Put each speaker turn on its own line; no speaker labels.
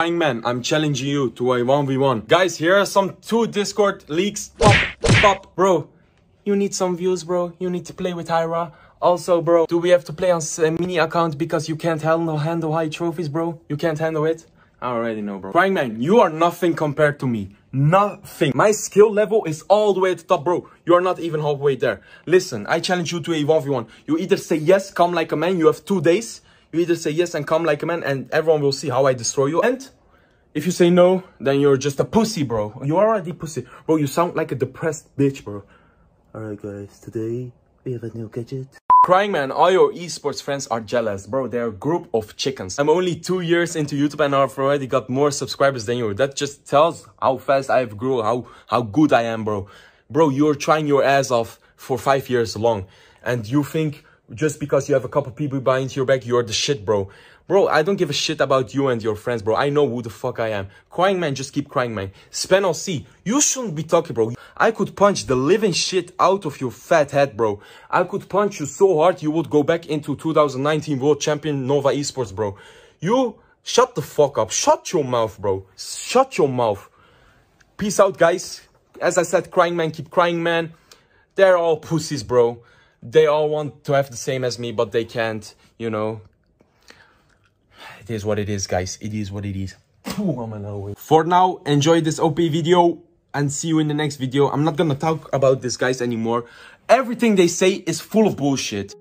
Crying man, I'm challenging you to a 1v1. Guys, here are some two Discord leaks. Pop, pop, bro. You need some views, bro. You need to play with Hyra. Also, bro, do we have to play on a uh, mini account because you can't handle, handle high trophies, bro? You can't handle it? I already know, bro. Crying man, you are nothing compared to me. Nothing. My skill level is all the way at the top, bro. You are not even halfway there. Listen, I challenge you to a 1v1. You either say yes, come like a man. You have two days. You either say yes and come like a man and everyone will see how I destroy you. And if you say no, then you're just a pussy, bro. You are already pussy. Bro, you sound like a depressed bitch, bro. Alright guys, today we have a new gadget. Crying man, all your esports friends are jealous, bro. They're a group of chickens. I'm only two years into YouTube and I've already got more subscribers than you. That just tells how fast I've grown, how, how good I am, bro. Bro, you're trying your ass off for five years long. And you think just because you have a couple people behind your back, you're the shit, bro. Bro, I don't give a shit about you and your friends, bro. I know who the fuck I am. Crying man, just keep crying, man. SpenLC, you shouldn't be talking, bro. I could punch the living shit out of your fat head, bro. I could punch you so hard you would go back into 2019 World Champion Nova Esports, bro. You, shut the fuck up. Shut your mouth, bro. Shut your mouth. Peace out, guys. As I said, crying man, keep crying, man. They're all pussies, bro they all want to have the same as me, but they can't, you know. It is what it is, guys. It is what it is. For now, enjoy this OP video and see you in the next video. I'm not gonna talk about this guys anymore. Everything they say is full of bullshit.